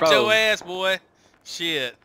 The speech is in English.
Got your ass, boy. Shit.